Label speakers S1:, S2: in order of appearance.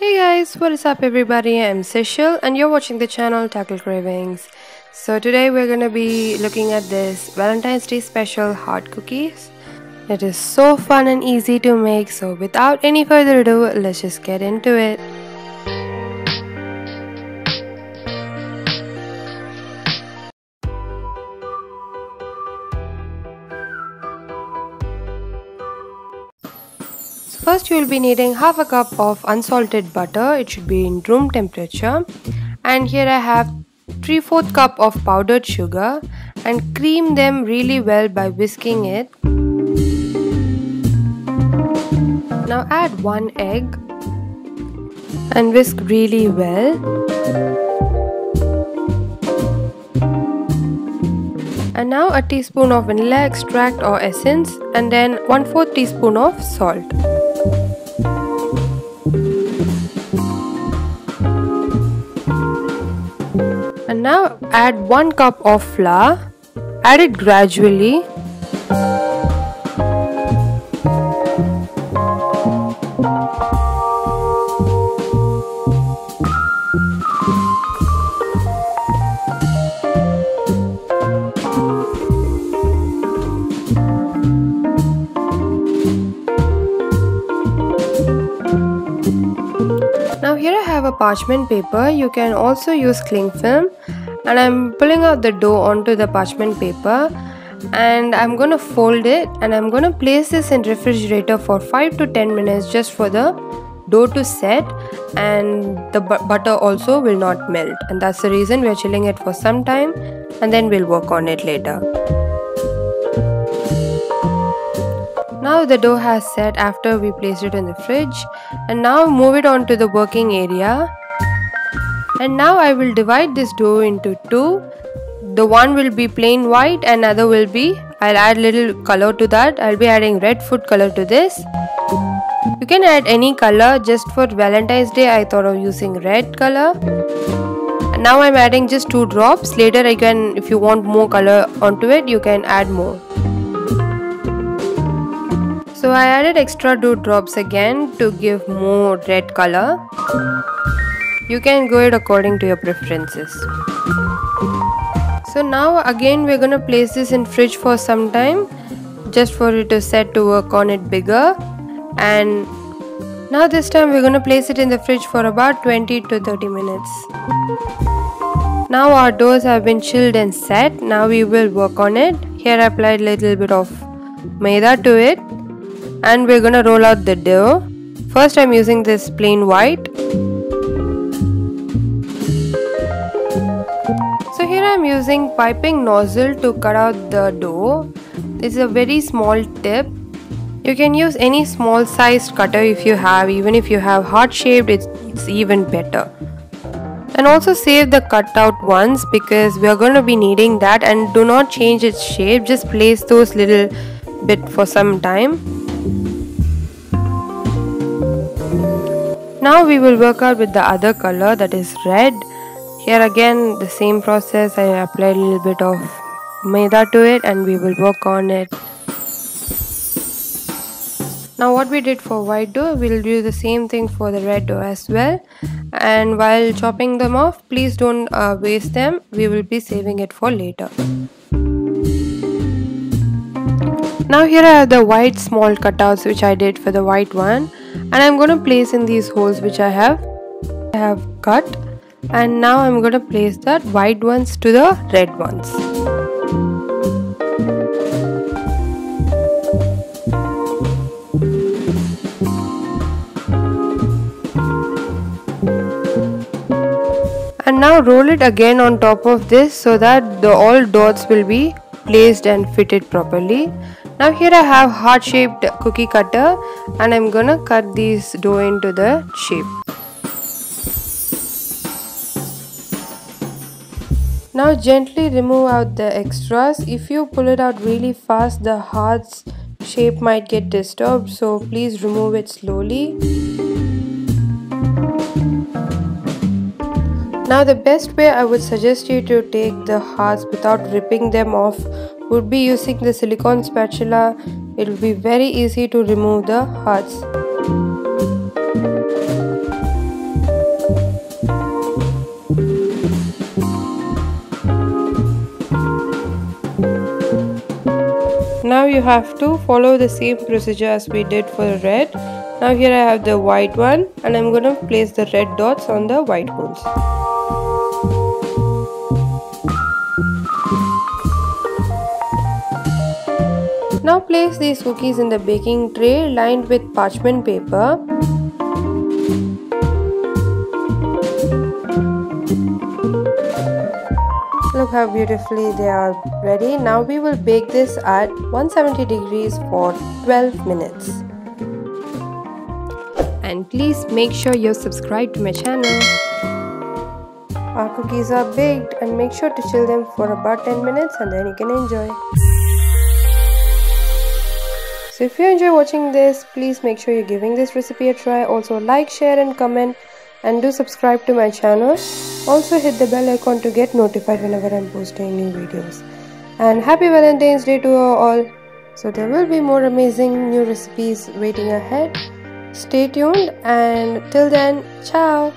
S1: Hey guys, what is up everybody? I'm Seshil and you're watching the channel Tackle Cravings. So today we're gonna be looking at this Valentine's Day special heart cookies. It is so fun and easy to make so without any further ado, let's just get into it. First you will be needing half a cup of unsalted butter. It should be in room temperature. And here I have 3 4 cup of powdered sugar and cream them really well by whisking it. Now add 1 egg and whisk really well. And now a teaspoon of vanilla extract or essence and then 1 4 teaspoon of salt. And now add 1 cup of flour. Add it gradually. A parchment paper. You can also use cling film and I'm pulling out the dough onto the parchment paper and I'm gonna fold it and I'm gonna place this in refrigerator for 5 to 10 minutes just for the dough to set and the butter also will not melt and that's the reason we're chilling it for some time and then we'll work on it later. Now the dough has set after we placed it in the fridge and now move it on to the working area. And now I will divide this dough into two. The one will be plain white and other will be, I'll add little color to that. I'll be adding red food color to this. You can add any color just for Valentine's Day I thought of using red color. Now I'm adding just two drops. Later I can, if you want more color onto it, you can add more. So I added extra 2 drops again to give more red color. You can go it according to your preferences. So now again we're gonna place this in fridge for some time just for it to set to work on it bigger and now this time we're gonna place it in the fridge for about 20 to 30 minutes. Now our doughs have been chilled and set. Now we will work on it. Here I applied a little bit of maida to it and we're gonna roll out the dough. First I'm using this plain white. So here I'm using piping nozzle to cut out the dough. This is a very small tip. You can use any small sized cutter if you have. Even if you have heart shaped it's, it's even better. And also save the cut out ones because we are going to be needing that and do not change its shape. Just place those little bit for some time now we will work out with the other color that is red. Here again the same process. I apply a little bit of maida to it and we will work on it. Now what we did for white dough we'll do the same thing for the red dough as well. And while chopping them off please don't uh, waste them. We will be saving it for later. Now here have the white small cutouts which I did for the white one and I'm going to place in these holes which I have I have cut and now I'm going to place that white ones to the red ones. And now roll it again on top of this so that the all dots will be placed and fitted properly now here I have heart shaped cookie cutter and I'm gonna cut these dough into the shape. Now gently remove out the extras. If you pull it out really fast the heart's shape might get disturbed so please remove it slowly. Now the best way I would suggest you to take the hearts without ripping them off would be using the silicone spatula. It will be very easy to remove the hearts. Now you have to follow the same procedure as we did for the red. Now here I have the white one and I'm going to place the red dots on the white holes. Now place these cookies in the baking tray lined with parchment paper Look how beautifully they are ready. Now we will bake this at 170 degrees for 12 minutes. And please make sure you're subscribed to my channel. Our cookies are baked and make sure to chill them for about 10 minutes and then you can enjoy. So if you enjoy watching this, please make sure you're giving this recipe a try. Also like, share and comment and do subscribe to my channel. Also hit the bell icon to get notified whenever I'm posting new videos. And happy Valentine's Day to all. So there will be more amazing new recipes waiting ahead. Stay tuned and till then, ciao.